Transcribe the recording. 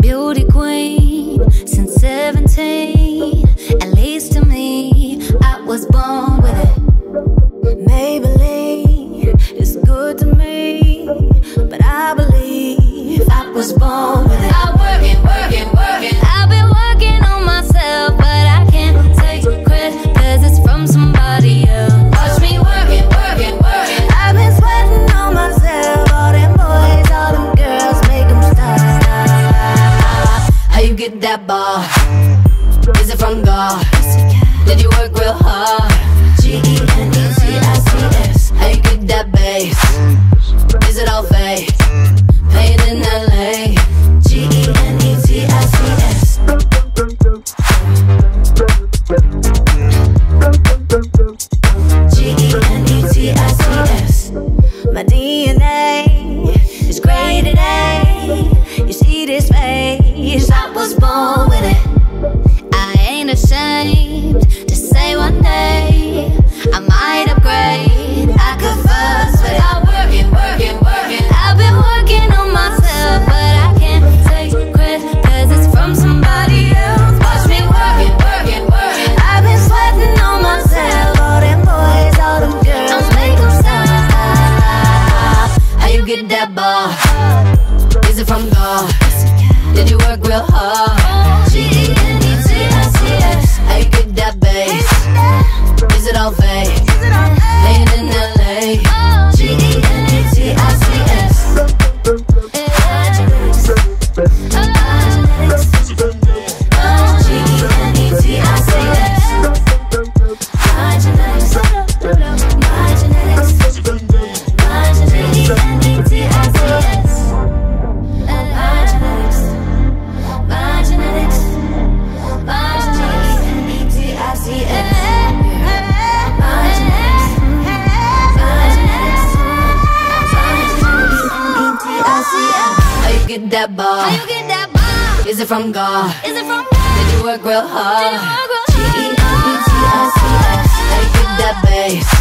Beauty queen since 17. At least to me, I was born with it. Maybelline is good to me, but I believe I was born with it. Get that bar? Is it from God? Did you work real hard? G E N E T I C S. How you get that bass? Is it all fake? Paid in LA. G E was born with it. I ain't ashamed to say one day I might upgrade. I could fuss, but I work it, work it, work it. I've been working on myself, but I can't take credit cause it's from somebody else. Watch me work it, work it, work it. I've been sweating on myself, all them boys, all them girls, make them stop. How you get that bar? Is it from God? Did you work real hard? get that bar? How you get that bar? Is it from God? Is it from God? Did you work real hard? Did you work real hard? How you get that bass?